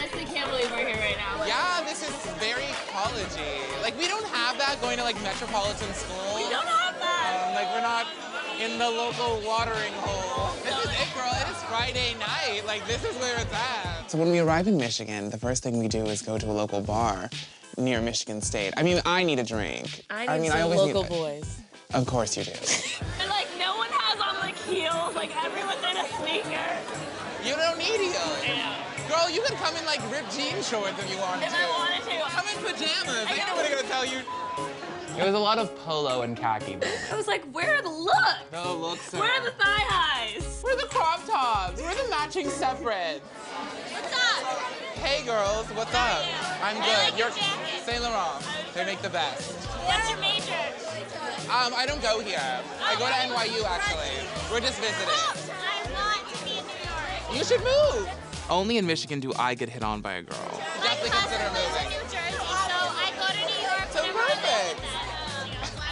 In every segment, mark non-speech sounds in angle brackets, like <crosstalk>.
honestly can't believe we're here right now. Yeah, this is very collegey. Like we don't have that going to like metropolitan school. We don't have that. Um, like we're not in the local watering hole. This is it, girl. It is Friday night. Like this is where it's at. So when we arrive in Michigan, the first thing we do is go to a local bar near Michigan State. I mean, I need a drink. I need mean, some always local need... boys. Of course you do. <laughs> And like no one has on like heels. Like everyone's in a sneaker. You don't need heels. Yeah. Girl, you can come in like ripped jean shorts if you wanted If to. I wanted to. Come in pajamas. I Ain't know. nobody gonna tell you. It was a lot of polo and khaki. I was like, where are the looks? No, look, sir. Where are the thigh highs? Where are the crop tops? Where are the matching separates? What's up? Hey, girls, what's up? I'm I good. like your You're jacket. Saint Laurent. They make the best. What's your major? Um, I don't go here. I go to NYU actually. We're just visiting. You should move. Only in Michigan do I get hit on by a girl. My Definitely consider lives in moving. New Jersey, so I go to New York So perfect.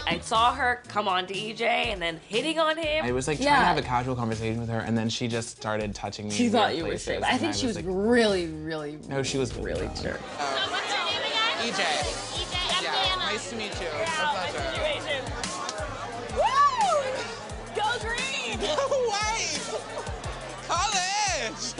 I saw her come on to EJ and then hitting on him. I was like trying Yeah. to have a casual conversation with her, and then she just started touching me. She thought weird you were straight. I and think she was like, really, really, No, she was really really drunk. sure. Oh. So what's your name again? EJ. EJ. I'm Yeah, Diana. nice to meet you. Wow, A my pleasure. situation. Woo! Go green! <laughs> White! College!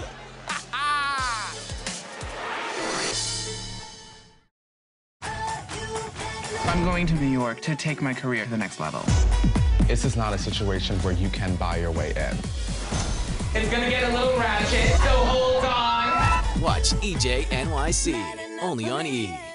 I'm going to New York to take my career to the next level. This is not a situation where you can buy your way in. It's gonna get a little ratchet, so hold on. Watch EJ NYC only on E!